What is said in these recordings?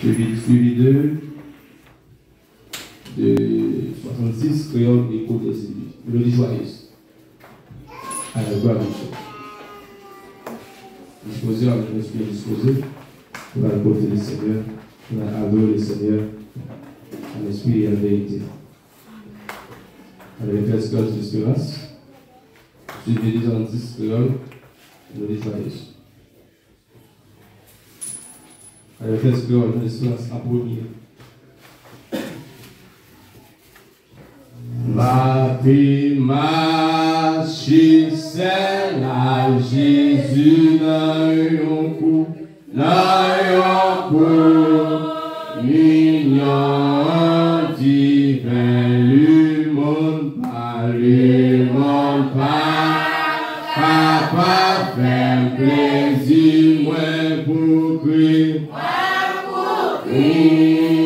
suivi de, de 66 créoles et côtes de Mélodie ah, joyeuse. À la gloire de Dieu. Disposé, on est bien disposé. On va porter le Seigneur. On va adorer le Seigneur. À l'esprit et à la vérité. Avec l'espérance d'espérance. Suivi de 66 créoles et Mélodie joyeuse. Weil das ist gehört, ist das Jésus, n'ayons coup, n'ayons coup. We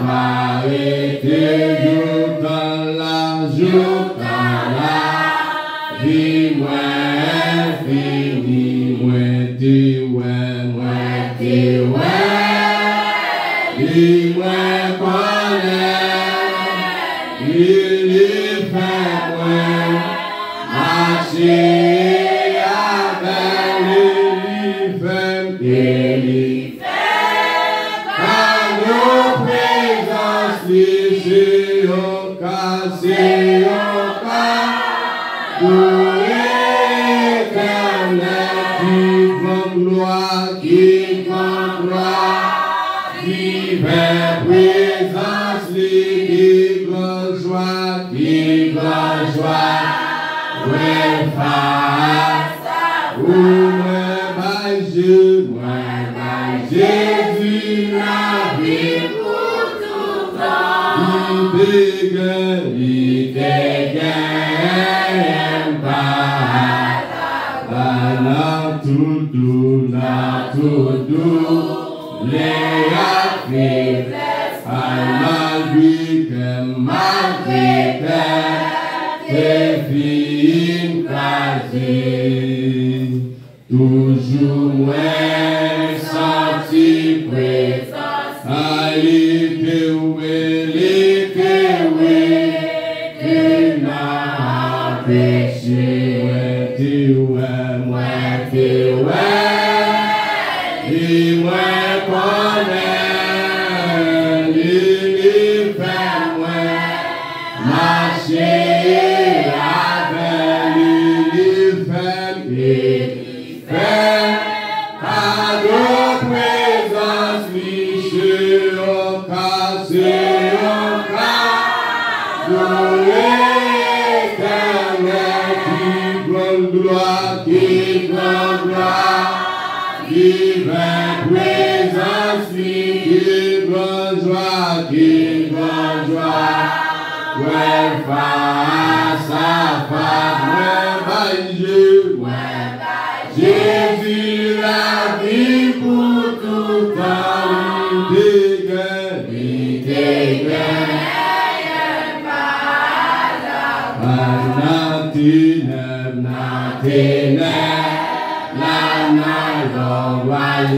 Emmanuel. Emmanuel.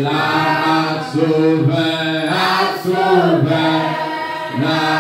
la sauveur, sauveur, la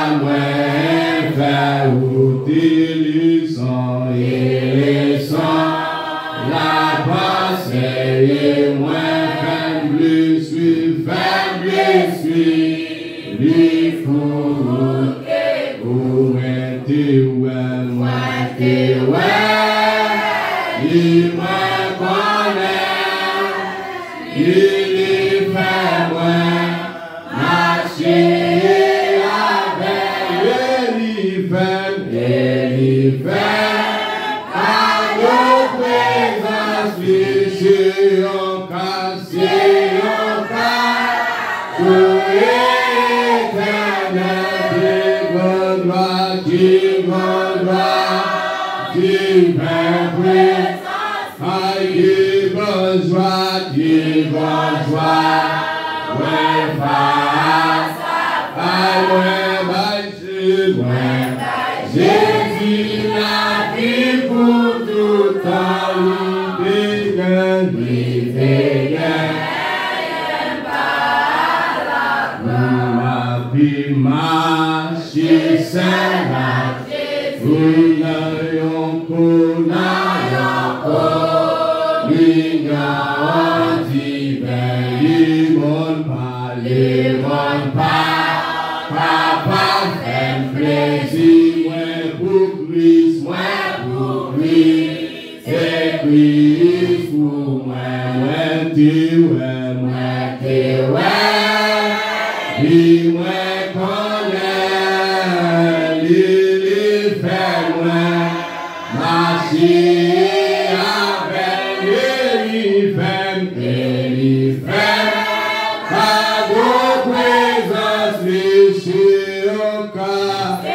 God.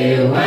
Amen.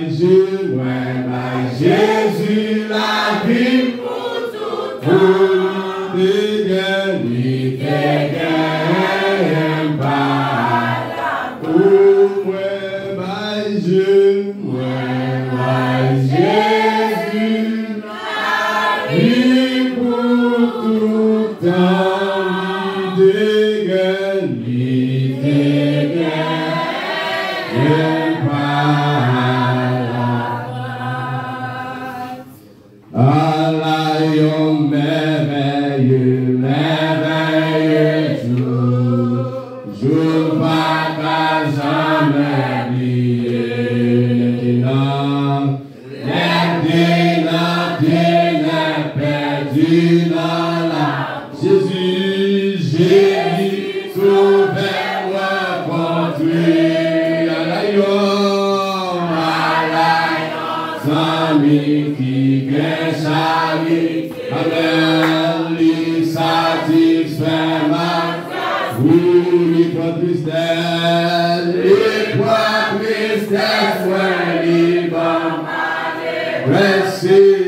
Jésus, ouais, ma Jésus. Sami ki kesari Adeli sati svema Uri patristel Iqua tristes Veni Resi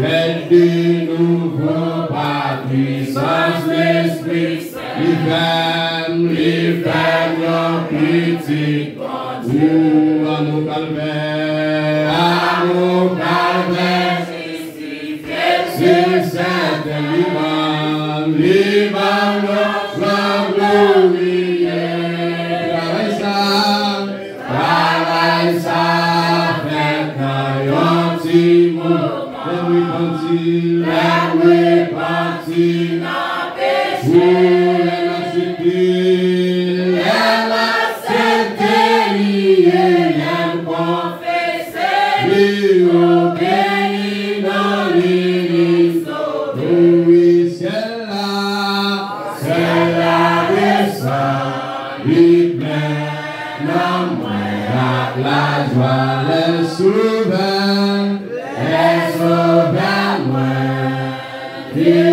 Faites de nouveau par puissance l'esprit, les femmes, les femmes, leurs petites, ou à nos calvaires, à nos. Yeah.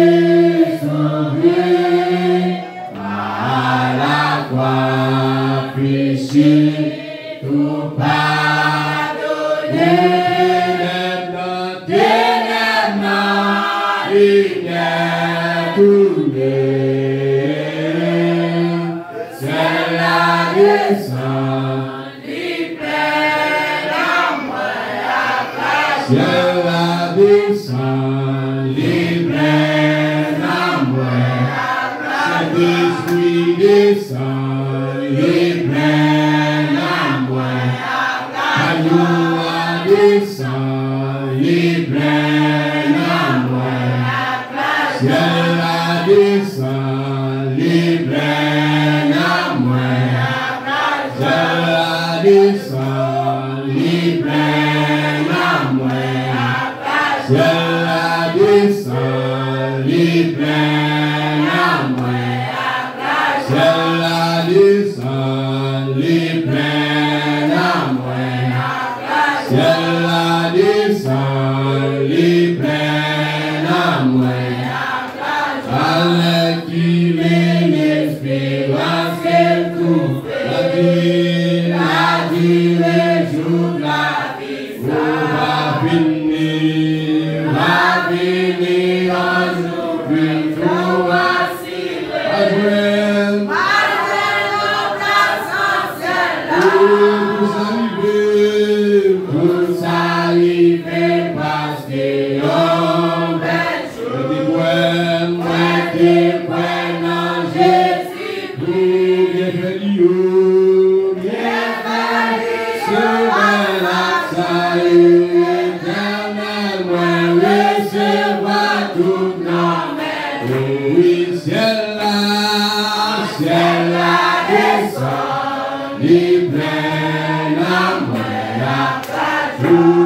libre. Libre na moja, ta.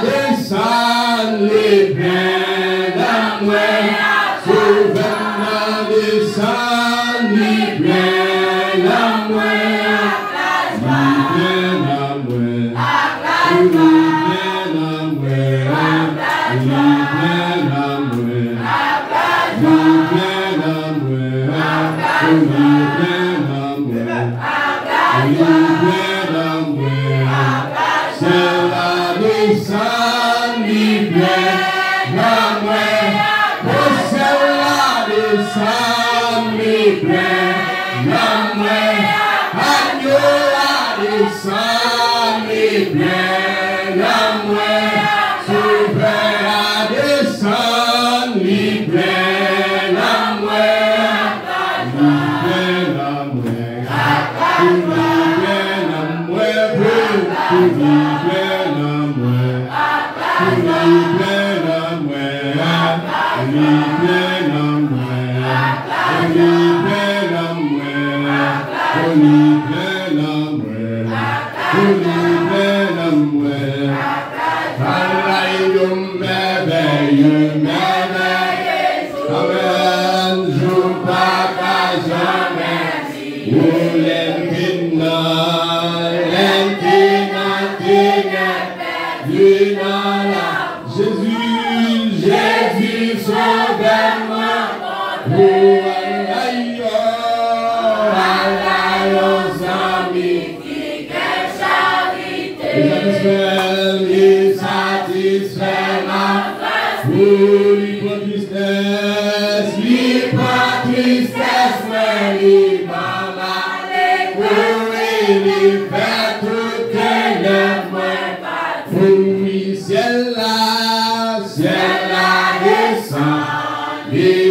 des salés Amen. Yeah.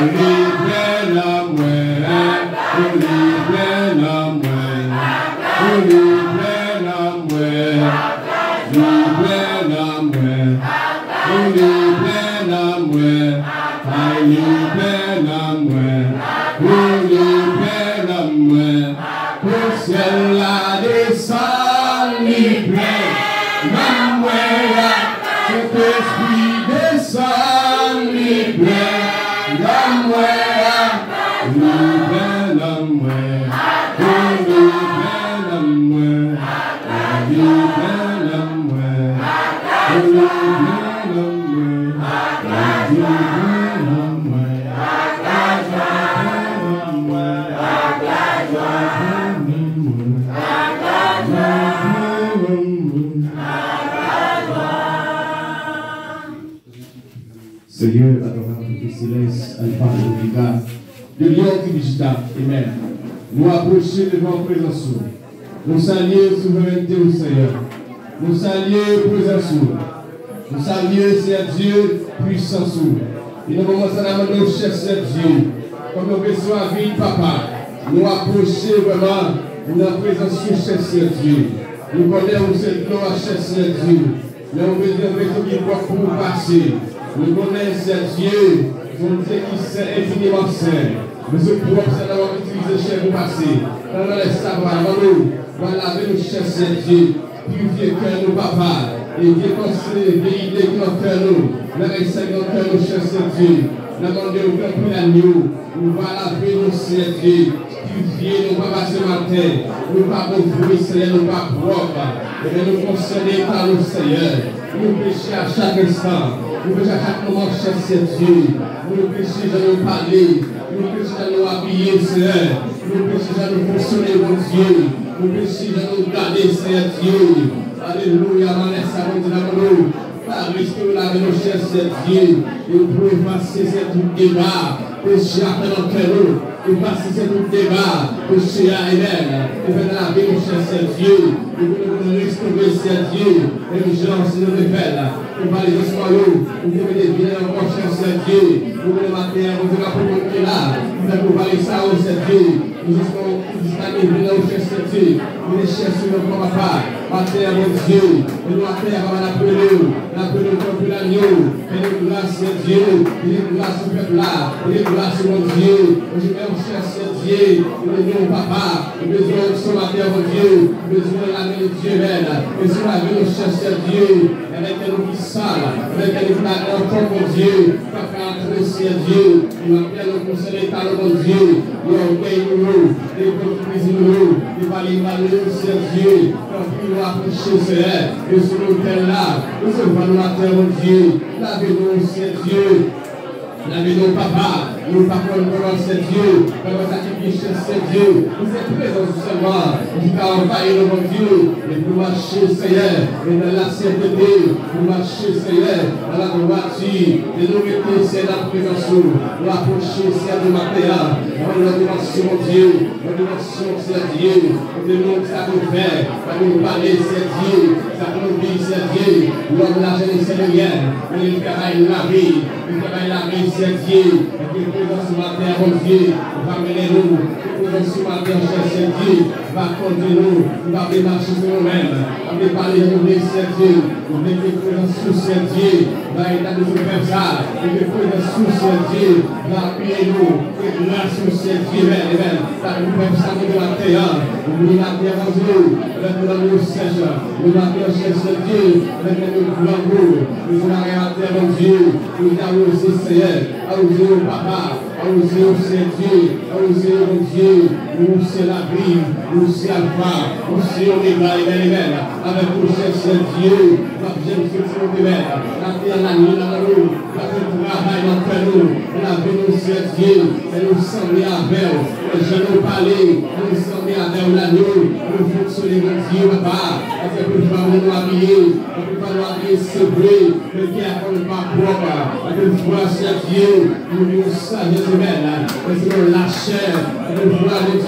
Amen. Seigneur, à travers toute silence, elle parle de l'égard de l'homme qui visita. Amen. Nous approcher devant présence. Nous saluer souveraineté au Seigneur. Nous saluer présence. Nous saluer, c'est Dieu, puissance. Et nous commençons à demander au chef, c'est Dieu. Comme nous faisons à vie, papa. Nous approcher vraiment la présence de chef, c'est Dieu. Nous connaissons cette gloire, chef, c'est Dieu. Nous faisons qui pour passer. Le bonheur, c'est Dieu. Mon Dieu qui sait infiniment saint. Mais ce pouvoir, c'est d'avoir utilisé chez vous passé. Dans le savoir, on va laver nos chers saint Dieu. Purifier cœur nos papas. Et Dieu pensez, vérité qui en fait nous. La récente en fait nos chers saint Dieu. La demande au peuple l'agneau. On va laver nos saint Dieu. Purifier nous, papa, ce matin. Nous pas pauvres, Seigneur, nous pas propres. Et nous concernés par le Seigneur. Nous pécher à chaque instant. Nous pécher à chaque moment, cher Dieu. Nous pécher à nous parler. Nous pécher à nous habiller, Seigneur. Nous pécher à nous fonctionner, mon Dieu. Nous pécher à nous garder, Seigneur Dieu. Alléluia, Manessa, mon Dieu, par restaurer la vie, cher Dieu. Et pour effacer cet débat. Péché à notre cœur. Et passer cet débat. Péché à elle. Et faire la vie, mon cher Dieu. Et pour restaurer, Seigneur Dieu. Et les gens, se nous révèlent. Et par les espoirs, vous devez devenir encore, cher Dieu. Vous devez mater, vous devez pour là. Vous devez parler ça, au Dieu. Nous estamos arrivando ao cher Nous cherchons notre papa. Ma terre, mon Dieu. Et nous, la terre, va l'appeler. L'appeler comme l'agneau. Et nous, grâce, Dieu. Et nous, grâce au peuple là. Et nous, grâce, mon Dieu. Je vais au cher Dieu. Et nous, papa. Nous besoin de son terre, mon Dieu. Nous besoin de la main de belle. Et sur la vie, au cher Dieu. Avec elle qui sale. Avec elle qui n'a encore, Dieu. Papa, entrer, Dieu. Il va bien nous conseiller, mon Dieu. On gagne nous. Et pour nous. Et par les malheurs, Dieu. Quand va approcher, Seigneur. Et sur l'autel-là. Nous sommes la terre, mon Dieu. Lavez-nous, Dieu. Lavez-nous, papa. Nous parlons de c'est Dieu, notre sacrifice c'est Dieu. Nous êtes présents seulement, nous avons envahi le bon Dieu, et nous marcher, Seigneur, et dans la sainteté, nous marcher, Seigneur, dans la droiture, et nous mettons, c'est la présence, nous approcher, c'est de matin, dans la dimension, Dieu, dans la dimension, c'est Dieu, de nous, ça nous fait, ça nous parler, c'est Dieu, ça nous dit, c'est Dieu, l'homme, la jeune, c'est le rien, mais il travaille la vie, il travaille la vie, c'est Dieu, présence ce matin, mon Dieu, va mener nous. Présence ce matin, cher Dieu, va conduire nous. va démarcher sur nous-mêmes. Va parler de nous, cher Dieu. Nous mettons présence sous cher Dieu. Va aider nous faire ça. Et que présence sous cher Dieu. Va appuyer nous. Et grâce sous cher Dieu, même, même. Va nous faire ça de la terre. Nous la terre en nous. Avec l'amour sèche. Nous la terre, cher Dieu. Avec l'amour. Nous la terre, mon Dieu. Nous avons aussi, Seigneur. Allusion, papa. Allusion, c'est Dieu. Allusion, mon I was ill since you. I was ill with. Omega, Amen, Amen. Avec nous, c'est Dieu. La vie, c'est Amen. La terre, la nuit, la nuit. La vie, travail, notre nous. La vie, nous, c'est Dieu. Et nous sommes à Belle. Je nous parler. Nous sommes à Belle, la nuit. Nous fonctionnons, Dieu, papa. Parce que nous nous habiller. Nous nous habiller, c'est vrai. Mais qui a pas propre. Que nous voici Dieu, nous nous nous sommes la chair, nous voix de Dieu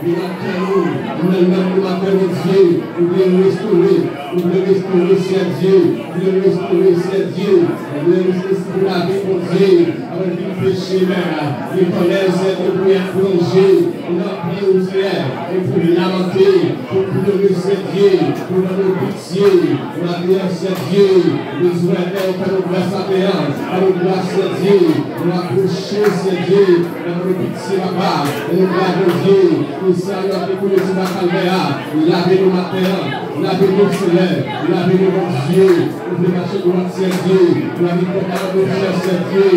nous avons bien cherché Dieu, nous avons nous nous avons Dieu, nous voulons restaurer, nous voulons restaurer c'est Dieu, nous voulons restaurer c'est Dieu, nous voulons restaurer la vie pour Dieu, avec le péché même, il connaît cette prière plongée, il a prié au ciel, et pour lamenter, pour pleurer c'est Dieu, pour donner pitié, pour la prière c'est Dieu, nous souhaitons faire nos grâces à terre, à nos grâces c'est Dieu, pour approcher c'est Dieu, pour nos pitié papa, et nous grâces de Dieu, pour saluer à tout le monde calvaire, lavez-nous matin, lavez-nous Seigneur, lavez-nous mon Dieu, pour marcher devant c'est Dieu, pour la vie nous faire c'est Dieu,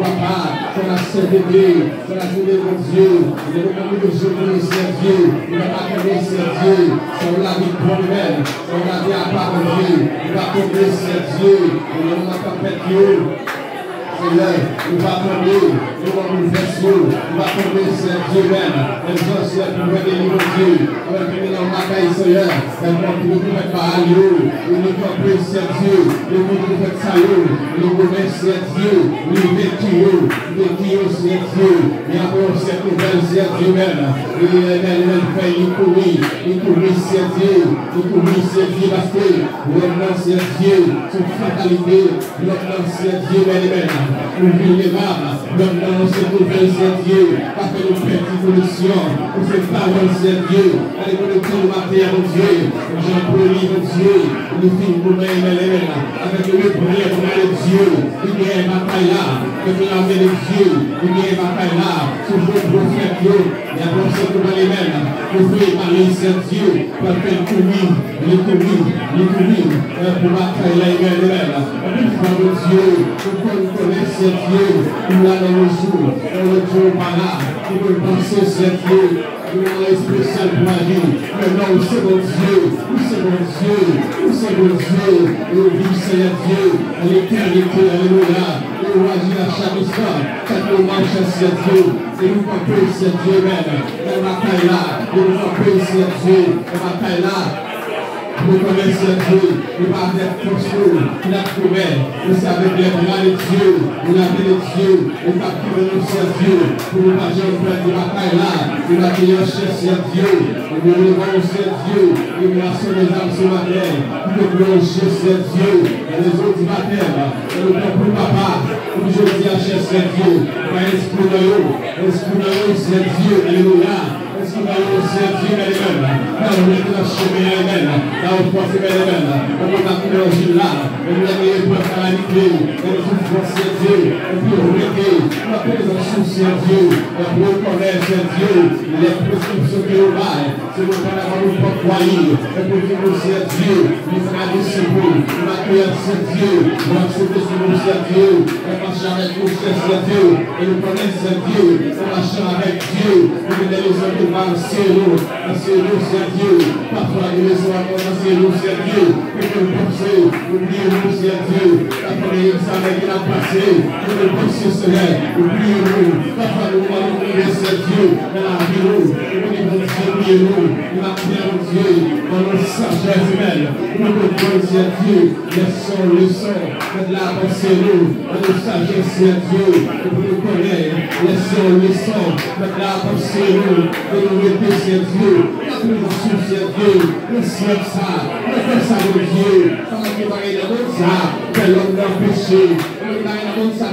papa, c'est la sainteté, c'est la journée de Dieu, il est le moment de journée, c'est Dieu, il pas tomber, c'est Dieu, c'est la vie nous-mêmes, c'est la vie à part de Dieu, il va tomber, c'est Dieu, il est le moment de tempête, Seigneur, il va tomber, eu confesso, va tomber cette semaine, les gens se pouvaient délivrer Dieu, avec une dans ma caille Seigneur, les gens qui ne pouvaient pas aller, ils ne pouvaient pas Dieu, ils ne pouvaient pas aller, ils pouvaient c'est Dieu, ils vécu, vécu c'est Dieu, et après cette nouvelle Dieu même, et elle fait une courir, une courir c'est Dieu, une courir c'est Dieu parce que l'homme c'est Dieu, c'est fatalité, l'homme c'est Dieu même, ouvrir mains, l'homme c'est nouvelle Dieu, parce que nous faisons évolution, nous faisons parole Dieu, allez tout le Dieu, Jean-Paul mon Dieu, nous films nous-mêmes avec le prière pour Dieu, il y a une bataille là, que nous avons les Dieu, il y a une bataille là, sur vos prophètes, il y a pour ce que nous les mêmes, nous faisons parler c'est Dieu, parce que nous commis, nous commis, nous commis, pour bataille là, il y a une mêmes, nous Dieu, nous connaissons c'est Dieu, nous allons le jour, le jour par là, nous pouvons penser c'est Dieu, nous avons spécial pour agir, maintenant c'est mon Dieu, c'est mon Dieu, c'est mon Dieu, et au vie Seigneur Dieu, à l'éternité, alléluia, et on agit à chaque instant, nous c'est Dieu et et nous comptons, c'est Dieu, et nous connaissons Dieu, nous pas avec force, nous a trouvé, nous savons bien là de Dieu, nous avons Dieu, nous avons nous sur Dieu, pour nous pas jamais faire de bataille là, nous avons bien cherché Dieu, nous nous levons sur Dieu, nous menaçons les âmes ce matin, nous nous chercher Dieu, les autres matin, nous nous pour papa, nous je dis à chercher Dieu, pas esprit de l'eau, esprit de l'eau Dieu, alléluia. Escutalo Dieu elle-même, dans le chemin elle-même, dans le force elle-même, on va faire là, et nous avons pour calamité, et nous souffrons Dieu, et puis regretter, la présence sur Dieu, et pour connaître Dieu, les prescriptions que nous bail, c'est nous pas avoir nous pas croire, et pour vivre sur Dieu, nous faire disciple, nous accueillir sur Dieu, nous accepter sur nous sur Dieu, et marcher avec nous sur Dieu, et nous connaître Dieu, et marcher avec Dieu, et nous les Pai, Senhor, Senhor, é Deus, Papai, Deus, Senhor, é Deus, porque eu passei, o dia é Deus, ele sabe que não passei, quando eu passei, Senhor, o dia, Papai, o maluco, esse é Deus, ela virou, o que você virou, ela virou Deus, a nossa sagesse, velho, o meu Deus é Deus, leçon, leçon, de la pensée, nous, a nossa sagesse é Deus, o que eu conheço, leçon, leçon, de la pensée, nous, de nous Laissons le sang, mettre la pour serrure, honorer ses Dieu, toujours sur Dieu, le ciel ça, le fait ça de Dieu, ça, quel homme de Dieu, ça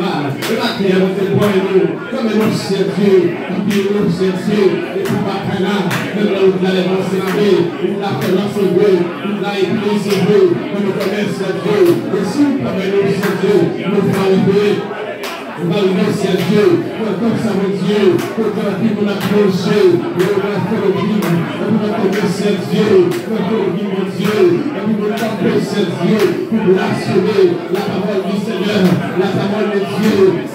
mal, le matin on fait nous, le ciel Dieu, il dit le ciel Dieu, et tout va très même là où vous allez lancer la vie, il l'a fait lancer Dieu, il l'a écrit ses Dieu, on nous et le nous ciel Dieu, comme ça veut Dieu, pour que la vie nous l'approche, pour la faire le crime, pour la tomber ciel Dieu, pour que le crime mon Dieu, pour nous taper ciel Dieu, pour la sauver, la parole du Seigneur, la parole de Dieu,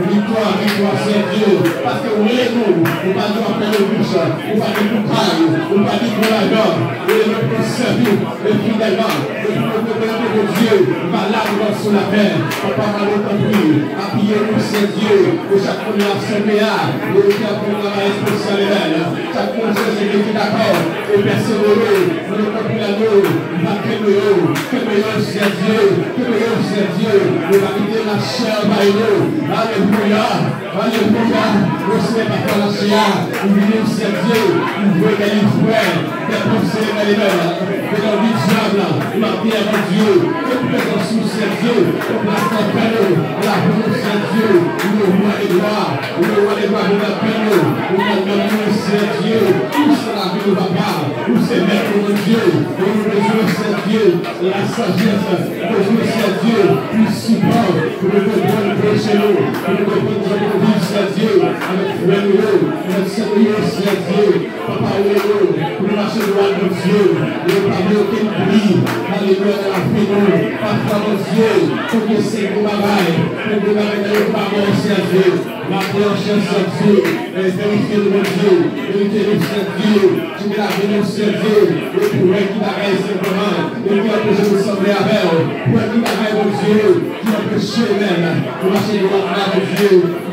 c'est le c'est le c'est la que à la pour pour que nous c'est pour c'est pour victoire, victoire c'est Dieu, parce que nous nous, on va nous appeler le bouche, on va nous couper, on va nous pour la gorge, et le peut servir, et fidèlement, et pour le peuple de Dieu, là sur la terre, on va mal compris, appuyez-nous c'est Dieu, et chaque nous assemblée, et chaque fois nous avons spécial chaque fois nous sommes d'accord, et persévérer, nous compris la nous, va que nous, que nous, c'est Dieu, que Dieu, c'est Dieu, nous va quitter la chair nous. Mwen yon pou mwen, mwen se pa konan se ya, mwen yon se diyo, mwen yon. c'est dans les le à Dieu, présent sous la Dieu, le de la le de Dieu Dieu, de papa, où c'est maître de Dieu, de Dieu Dieu, la sagesse, le Dieu saint Dieu, le comprendre chez le comprendre vivre saint Dieu, avec Frère Léo, avec Dieu, Papa Léo, le droit de Dieu. Pas de aucun bruit. Alléluia, dans la nous. Parfois, mon Dieu, faut que c'est pour ma baille. Faut que ma baille n'est pas c'est Dieu. Ma prière, cher Dieu. Et vérifier le bon Dieu. Vérifier le Saint Dieu. Tu me l'as venu, Saint Dieu. Et pour elle qui m'arrête simplement. Et puis, que je me semblais avec. Pour elle qui m'arrête, mon Dieu. Qui m'a péché même. Pour marcher droit de mon Dieu.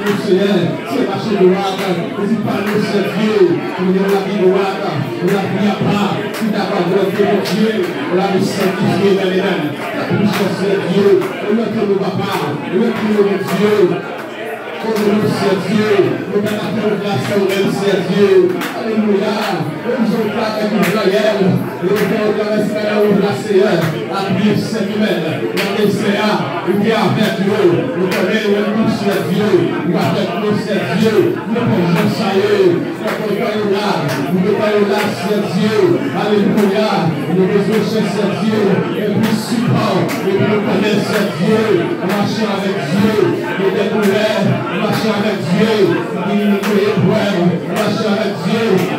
Seigneur, c'est marché de Waka, n'hésite pas à nous servir, nous avons la vie de Waka, nous la prions pas, si ta parole est de Dieu, on la nous sanctifier dans les dames, ta puissance Dieu, on le au papa, on le prie au Dieu, comme nous servir, nous mettons la relation, on le servir, Dieu. Alléluia. Nous sommes là avec Israël. Et nous avons la espérance au la Seigneur. La vie cette humaine. La DCA. Il est avec nous. Nous connaissons nous, c'est Dieu. Il est avec nous, c'est Dieu. Nous pouvons saluer. Nous pouvons là. Nous pouvons là, c'est Dieu. Alléluia. Nous besoin c'est Dieu. Et puis support. Et puis nous connaissons c'est Dieu. Marcher avec Dieu. Nous découvrir. Marcher avec Dieu. Nous créer problème. Marcher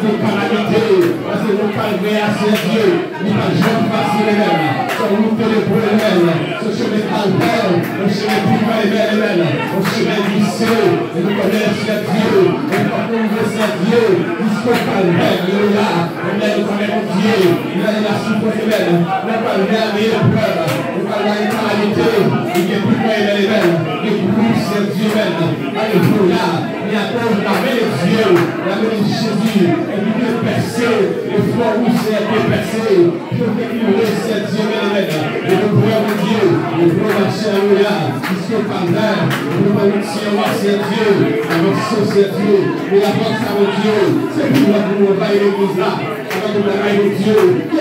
de calamité. Parce que nous pas à ses yeux, il n'a jamais facile même. C'est nous que les problèmes, ce chemin calvaire, le chemin du même, le chemin et nous connaissons Dieu, et nous connaissons Dieu, jusqu'au calvaire, il est là, on est le même Dieu, il a la souffrance humaine, le calvaire est l'épreuve, le calvaire est calamité, il est plus près de l'évêque, il est plus Dieu même, alléluia. Il y a cause la main de Jésus, et puis de percer, le fort où c'est été percé, je veux qu'il me laisse Dieu même, et le pouvoir de Dieu, le pouvoir de Alléluia, jusqu'au Père, le pouvoir de Dieu, c'est Dieu, la votre c'est Dieu, et la force à Dieu, c'est pour nous va l'église là, et Dieu, nous c'est Dieu,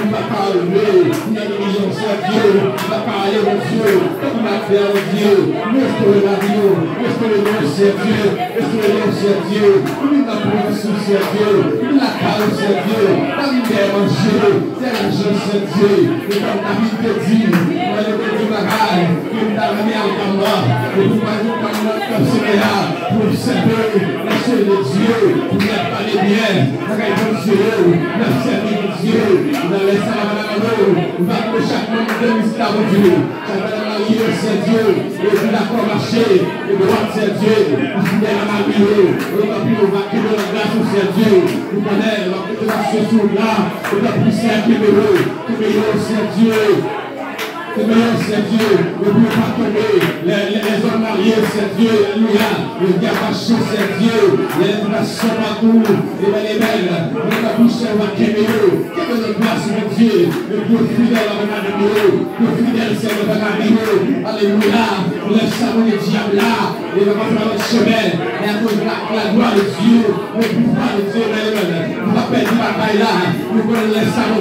nous ne pas parler, nous la religion c'est Dieu, nous va parler au Dieu, comme la fait au Dieu, restaurer la vie, restaurer le nom c'est Dieu, restaurer le nom c'est Dieu, nous la provision c'est Dieu, nous la parole c'est Dieu, la lumière manger, c'est la joie c'est Dieu, et comme David te dit, on va le faire du mère de pour pour servir la chaîne de Dieu, pour la palémière, la gagne de Dieu, la servir de Dieu, dans on va que chaque membre de l'État de Dieu, c'est Dieu, et puis d'accord marché, et droit c'est Dieu, à ma vie, on va que la c'est Dieu, connaît, la sous là, et tant pis c'est Dieu, meilleur c'est Dieu, le c'est Dieu, ne pas. Les, les, les hommes mariés c'est Dieu, Alléluia. Le gabachon c'est Dieu. Les nations partout, les belles et belles. Le gabachon va kéméo. Quelle est place mon Dieu? Le Dieu fidèle à mon numéro. Le fidèle c'est le numéro. Alléluia. Le savon du diable là. Et va faire notre chemin. Et à cause de la, la gloire de Dieu, le pouvoir de Dieu, on va perdre la bataille là. Nous connaissons le savon